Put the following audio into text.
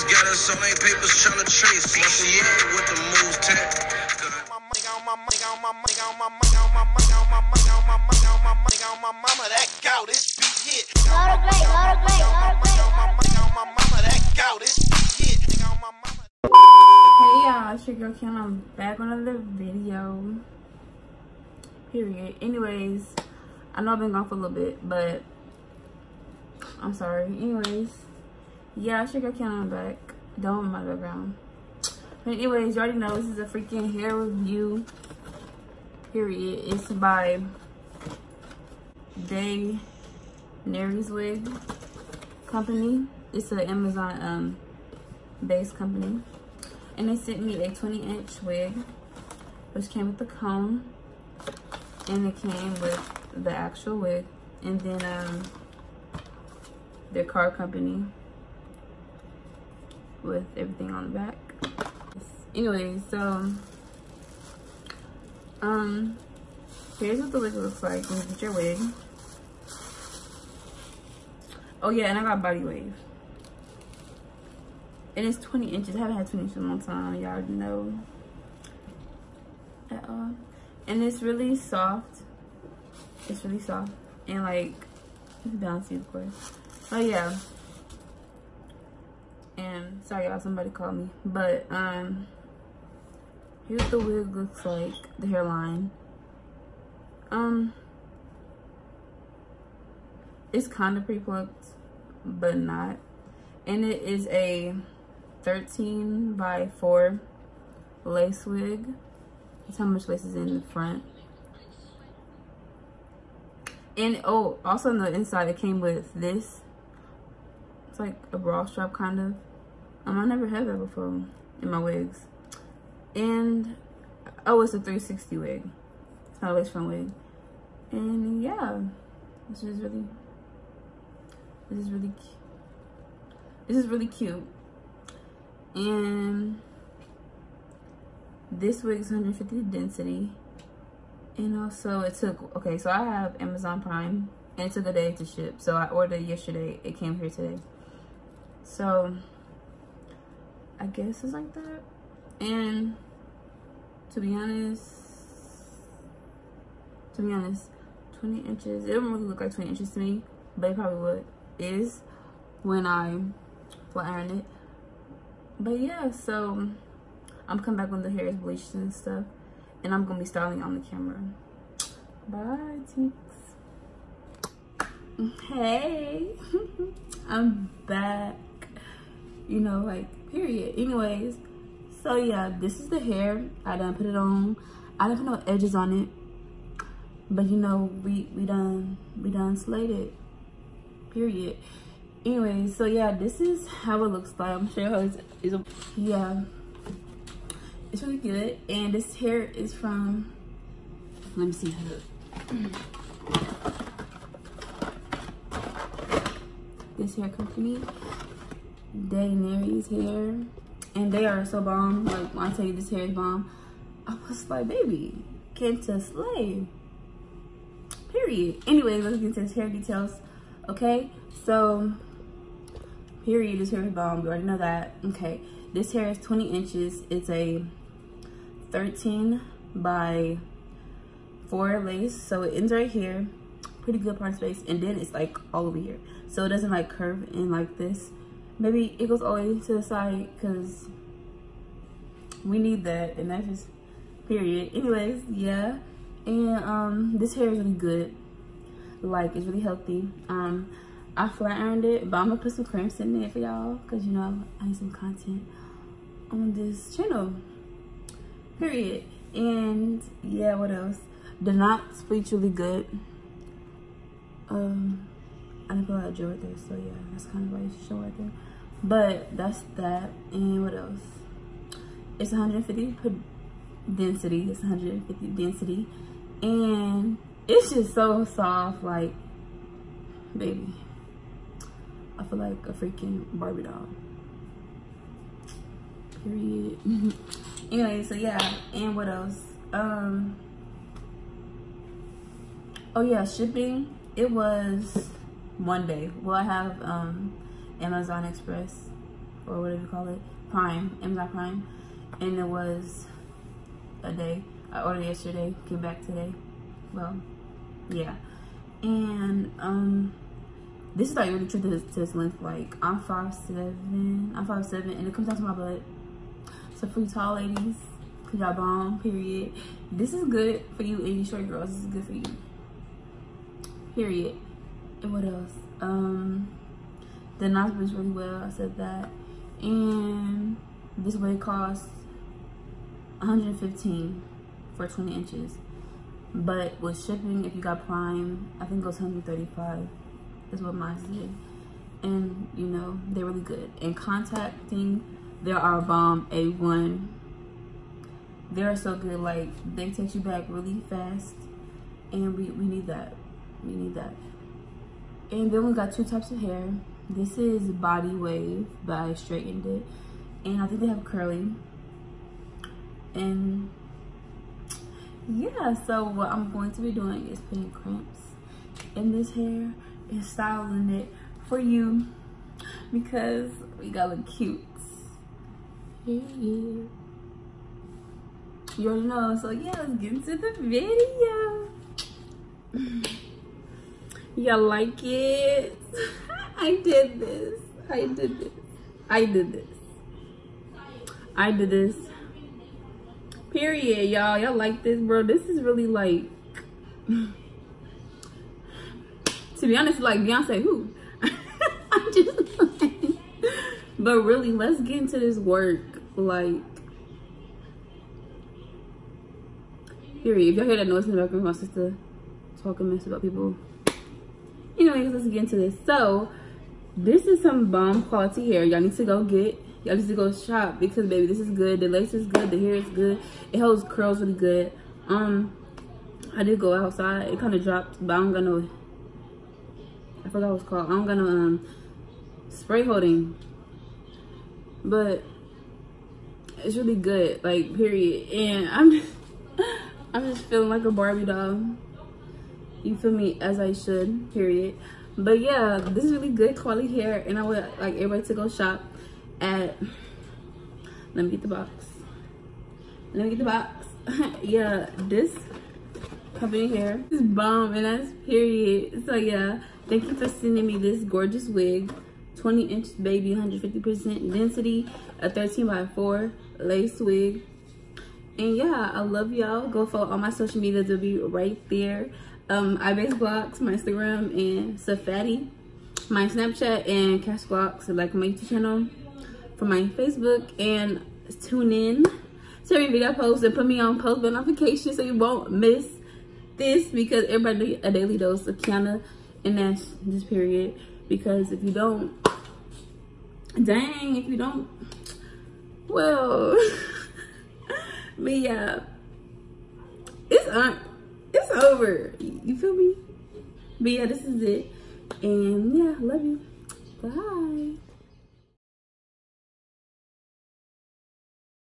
Niggas got us on their papers trying to trace. Muscle love with the move tech. Hey y'all, it's your girl Kim. I'm back on another video. Period. Anyways, I know I've been gone for a little bit, but I'm sorry. Anyways, yeah, it's your girl Kim. Back. Don't my background. But anyways, you already know this is a freaking hair review. Period. It's by Day Nary's Wig Company. It's an Amazon um based company and they sent me a 20 inch wig which came with the comb and it came with the actual wig and then um their car company with everything on the back anyways so um here's what the wig looks like when you get your wig oh yeah and i got body wave and it's 20 inches. I haven't had 20 inches in a long time. Y'all know. At all. And it's really soft. It's really soft. And like, it's bouncy of course. Oh yeah. And sorry y'all, somebody called me. But um here's the wig looks like, the hairline. Um it's kind of pre-plucked, but not. And it is a 13 by 4 lace wig. That's how much lace is in the front. And oh, also on the inside it came with this. It's like a bra strap kind of. Um, I never had that before in my wigs. And oh, it's a 360 wig. It's not a lace front wig. And yeah, this is really, this is really. This is really cute and this wig is 150 density and also it took okay so i have amazon prime and it took a day to ship so i ordered yesterday it came here today so i guess it's like that. And to be honest to be honest 20 inches it don't really look like 20 inches to me but it probably would is when i flat iron it. But yeah so i'm coming back when the hair is bleached and stuff and i'm gonna be styling on the camera. Bye tinks hey i'm back. You know like period. Anyways so yeah this is the hair. I done put it on. I don't put no edges on it. But you know we we done we done slayed it. Period. Anyway so yeah this is how it looks like i'm sure how it's, it's a, yeah. It's really good. And this hair is from let me see. This hair company Daenerys hair and they are so bomb. Like when i tell you this hair is bomb i was like baby to slay. Period. Anyway let's get into this hair details okay? So period this hair is bomb. You already know that. Okay. This hair is 20 inches. It's a 13 by 4 lace. So it ends right here. Pretty good part space and then it's like all over here. So it doesn't like curve in like this maybe it goes all the way to the side because we need that and that's just period anyways yeah and um this hair is really good like it's really healthy um I flat ironed it, but I'm gonna put some crimps in there for y'all because you know I need some content on this channel. Period. And yeah, what else? The knots bleach really good. Um, I didn't put a lot of gel so yeah, that's kind of why you show right there. But that's that. And what else? It's 150 per density. It's 150 density, and it's just so soft, like baby. I feel like a freaking Barbie doll. Period. anyway, so yeah, and what else? Um. Oh yeah, shipping. It was one day. Well, I have um Amazon Express. or whatever you call it, Prime, Amazon Prime, and it was a day. I ordered yesterday, came back today. Well, yeah, and um, this is like really true to this, to this length. Like I'm five seven, I'm five seven, and it comes down to my butt. So for you tall ladies, cause y'all bomb. Period. This is good for you, and you short girls. This is good for you. Period. And what else? Um, the knife fits really well. I said that, and this way costs 115 for 20 inches. But with shipping, if you got Prime, I think it goes 135 is what mine did. And you know, they're really good. And contacting, there are bomb A1. They're so good, like they take you back really fast. And we, we need that. We need that. And then we got two types of hair. This is Body Wave by Straightened It. And I think they have curly. And yeah, so what I'm going to be doing is putting crimps in this hair and styling it for you because we gotta look cute. You already know, so yeah, let's get into the video. Y'all like it? I did this. I did this. I did this. I did this. Period, y'all. Y'all like this, bro? This is really like to be honest, like Beyonce, who? I'm just like, but really, let's get into this work. Like, period. If y'all hear that noise in the background, my sister talking mess about people. Anyways, let's get into this. So, this is some bomb quality hair. Y'all need to go get. Y'all need to go shop because baby, this is good. The lace is good. The hair is good. It holds curls really good. Um, I did go outside. It kind of dropped, but I don't got no I forgot what it's called. I'm gonna um spray holding. But it's really good, like period. And I'm just I'm just feeling like a Barbie doll. You feel me? As I should, period. But yeah, this is really good quality hair and I would like everybody to go shop at let me get the box. Let me get the box. yeah, this company here is bomb and that's period. So yeah. Thank you for sending me this gorgeous wig. 20 inch baby, 150% density, a 13 by 4 lace wig. And yeah, I love y'all. Go follow all my social media. They'll be right there. Um, iBase Glock, my Instagram, and Suhphaati, my Snapchat, and Kashh Glock, like my YouTube channel for my Facebook. And tune in to every video I post and put me on post notifications so you won't miss this because everybody need a daily dose of Kyonna and that's this period because if you don't dang if you don't well but yeah it's on it's over you feel me? But yeah this is it. And yeah love you. Bye